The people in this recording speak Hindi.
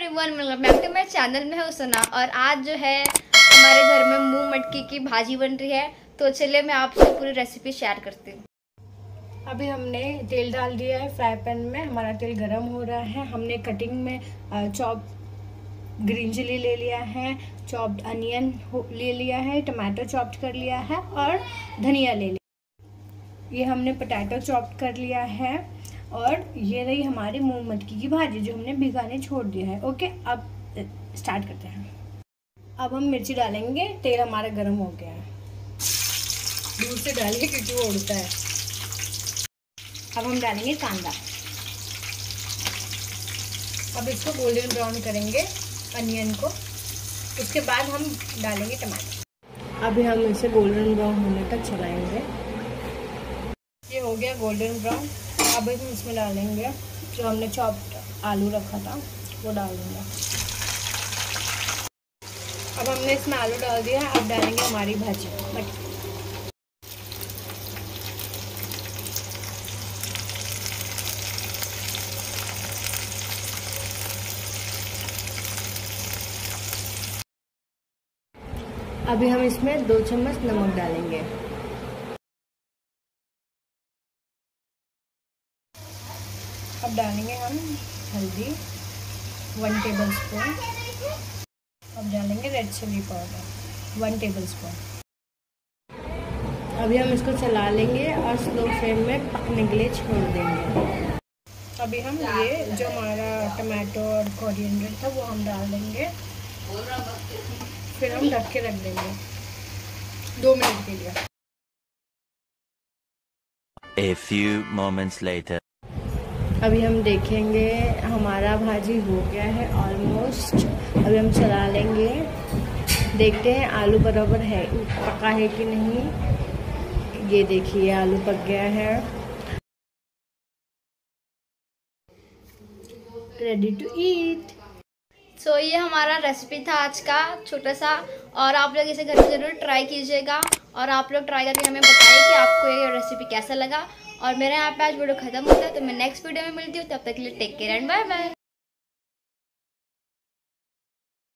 Everyone welcome back to my channel में हूँ सुना, और आज जो है, हमारे घर में मूंग मटकी की भाजी बन रही है तो चलिए मैं आपसे पूरी रेसिपी शेयर करती हूँ। अभी हमने तेल डाल दिया है फ्राई पैन में, हमारा तेल गरम हो रहा है, हमने कटिंग में चॉप ग्रीन चिली ले लिया है चॉप्ड अनियन ले लिया है टमाटर चॉप्ड कर लिया है, और धनिया ले लिया ये हमने पोटैटो चॉप्ड कर लिया है। और ये रही हमारी मूंग मटकी की भाजी जो हमने भिगाने छोड़ दिया है। ओके, अब स्टार्ट करते हैं। अब हम मिर्ची डालेंगे, तेल हमारा गर्म हो गया है। दूर से डालिए क्योंकि वो उड़ता है। अब हम डालेंगे कांदा। अब इसको गोल्डन ब्राउन करेंगे अनियन को। उसके बाद हम डालेंगे टमाटर। अभी हम इसे गोल्डन ब्राउन होने तक चलाएँगे। ये हो गया गोल्डन ब्राउन अब हम इसमें डालेंगे जो हमने चॉप्ड आलू रखा था, वो डाल देंगे। अब हमने इसमें आलू डाल दिया अब डालेंगे हमारी भाजी मटकी अभी हम इसमें दो चम्मच नमक डालेंगे। अब डालेंगे हम हल्दी वन टेबल स्पून अब डालेंगे red chilli powder one tablespoon अभी हम इसको चला लेंगे और स्लो फ्लेम में पकने के लिए छोड़ देंगे। अभी हम ये जो हमारा टमाटो और कोरिएंडर था, वो हम डाल देंगे। फिर हम ढक के रख देंगे। दो मिनट के लिए। A few moments later. अभी हम देखेंगे, हमारा भाजी हो गया है ऑलमोस्ट अभी हम चला लेंगे। देखते हैं आलू बराबर है, पका है कि नहीं। ये देखिए, आलू पक गया है। रेडी टू ईट सो ये हमारा रेसिपी था आज का, छोटा सा। और आप लोग इसे घर में ज़रूर ट्राई कीजिएगा। और आप लोग ट्राई करके हमें बताइए कि आपको ये रेसिपी कैसा लगा? और मेरा यहाँ पे आज वीडियो खत्म होता है तो मैं नेक्स्ट वीडियो में मिलती हूँ, तब तक के लिए take care and bye bye